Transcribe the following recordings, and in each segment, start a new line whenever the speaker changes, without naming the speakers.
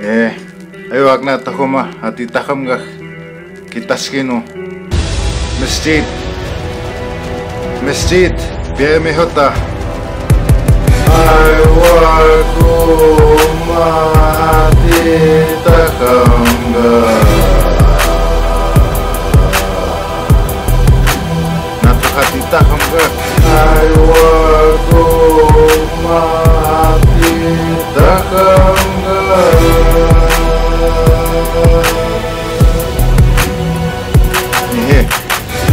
Eh, ayuak na takoma ati takam ga kitaskino. Masjid. Masjid. Biaya mehota. Ayuaku mati takam ga. Natakati takam ga. Ayuaku mati takam ga.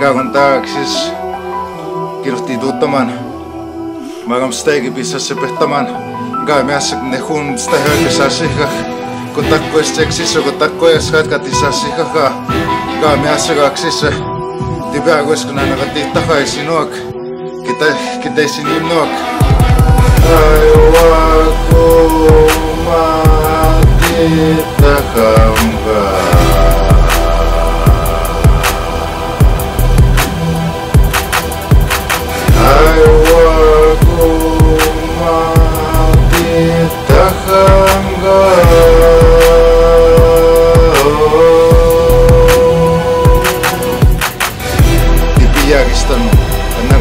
Γάγον τάξης Κύρφτη τούταμαν Μάγαμ στέγη πίσω σε πεχταμαν Γάμι άσεκ νεχούν στα χέρια σας είχα Κοτάκο εσέξισε, κοτάκο εσχάκα της σας είχα Γάμι άσεκ αξίσε Τι πέαγω έσκουνα να κατήχταχα εσυνόκ Κοιτά, κοιτά εσυνόκ Αϊουάκο μάτήτα χαμπά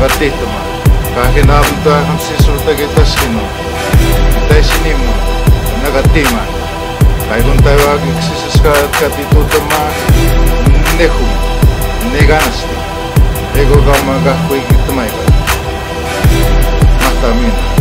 batito man. Kahinabon to ang sisulta kita sino. Itay sinimo, nagatima. Kay kung tayo agik sisiskat katituto man, nehum, neganasti. Ego gama gahoy tomar, ka. Matamina.